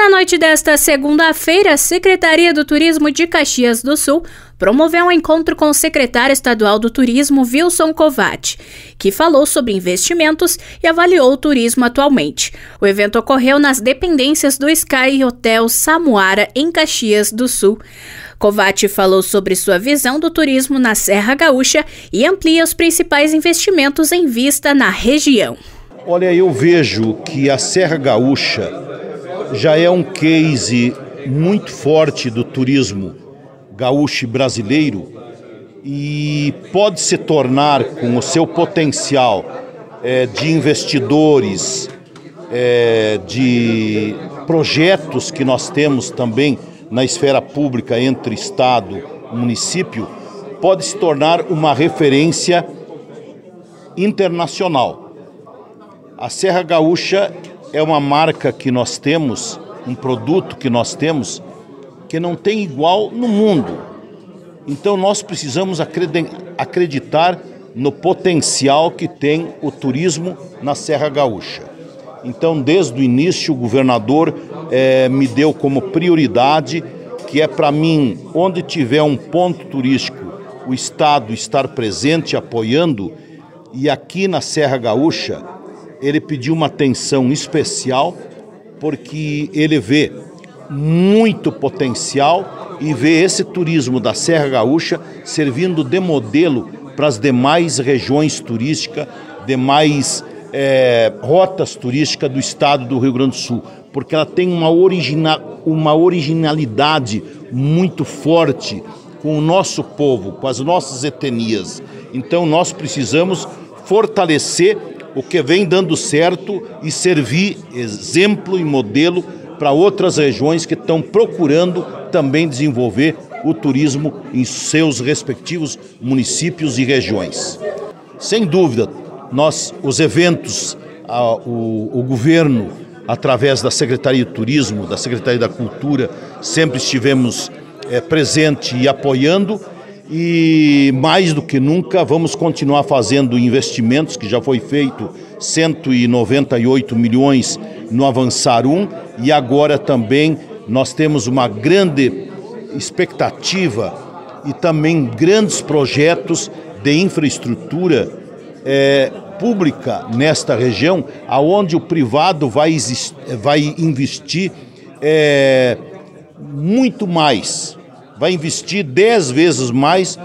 Na noite desta segunda-feira, a Secretaria do Turismo de Caxias do Sul promoveu um encontro com o secretário estadual do Turismo, Wilson Covatti, que falou sobre investimentos e avaliou o turismo atualmente. O evento ocorreu nas dependências do Sky Hotel Samuara, em Caxias do Sul. Covatti falou sobre sua visão do turismo na Serra Gaúcha e amplia os principais investimentos em vista na região. Olha, eu vejo que a Serra Gaúcha já é um case muito forte do turismo gaúcho brasileiro e pode se tornar, com o seu potencial é, de investidores, é, de projetos que nós temos também na esfera pública entre Estado e município, pode se tornar uma referência internacional. A Serra Gaúcha é uma marca que nós temos, um produto que nós temos, que não tem igual no mundo. Então nós precisamos acreditar no potencial que tem o turismo na Serra Gaúcha. Então, desde o início, o governador eh, me deu como prioridade que é para mim, onde tiver um ponto turístico, o Estado estar presente, apoiando, e aqui na Serra Gaúcha, ele pediu uma atenção especial porque ele vê muito potencial e vê esse turismo da Serra Gaúcha servindo de modelo para as demais regiões turísticas, demais é, rotas turísticas do estado do Rio Grande do Sul, porque ela tem uma, origina, uma originalidade muito forte com o nosso povo, com as nossas etnias. Então nós precisamos fortalecer o que vem dando certo e servir exemplo e modelo para outras regiões que estão procurando também desenvolver o turismo em seus respectivos municípios e regiões. Sem dúvida, nós, os eventos, a, o, o governo, através da Secretaria de Turismo, da Secretaria da Cultura, sempre estivemos é, presente e apoiando e mais do que nunca vamos continuar fazendo investimentos que já foi feito 198 milhões no Avançar 1 e agora também nós temos uma grande expectativa e também grandes projetos de infraestrutura é, pública nesta região, aonde o privado vai, vai investir é, muito mais vai investir 10 vezes mais,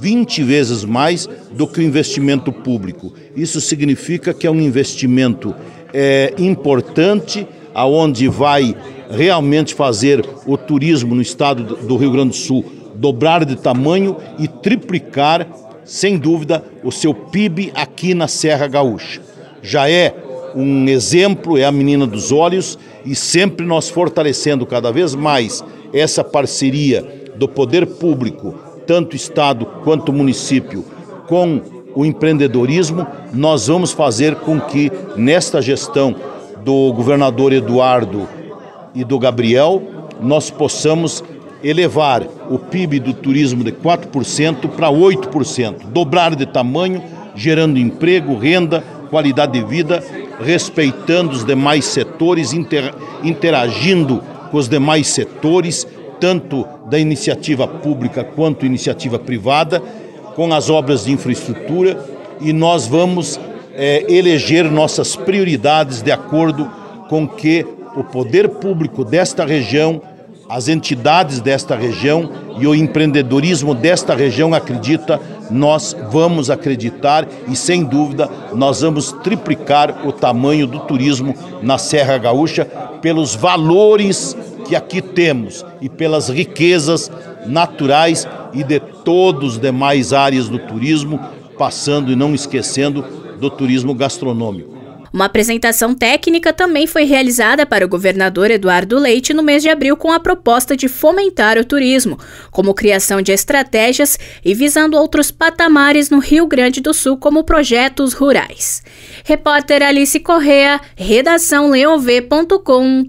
20 vezes mais do que o investimento público. Isso significa que é um investimento é, importante, aonde vai realmente fazer o turismo no estado do Rio Grande do Sul dobrar de tamanho e triplicar, sem dúvida, o seu PIB aqui na Serra Gaúcha. Já é um exemplo, é a menina dos olhos e sempre nós fortalecendo cada vez mais essa parceria do poder público, tanto Estado quanto município, com o empreendedorismo, nós vamos fazer com que nesta gestão do governador Eduardo e do Gabriel, nós possamos elevar o PIB do turismo de 4% para 8%, dobrar de tamanho, gerando emprego, renda, qualidade de vida, respeitando os demais setores, interagindo com os demais setores tanto da iniciativa pública quanto iniciativa privada, com as obras de infraestrutura e nós vamos é, eleger nossas prioridades de acordo com que o poder público desta região, as entidades desta região e o empreendedorismo desta região acredita, nós vamos acreditar e sem dúvida nós vamos triplicar o tamanho do turismo na Serra Gaúcha pelos valores que aqui temos e pelas riquezas naturais e de todas as demais áreas do turismo, passando e não esquecendo do turismo gastronômico. Uma apresentação técnica também foi realizada para o governador Eduardo Leite no mês de abril com a proposta de fomentar o turismo, como criação de estratégias e visando outros patamares no Rio Grande do Sul, como projetos rurais. Repórter Alice Correa, redação leov.com.br.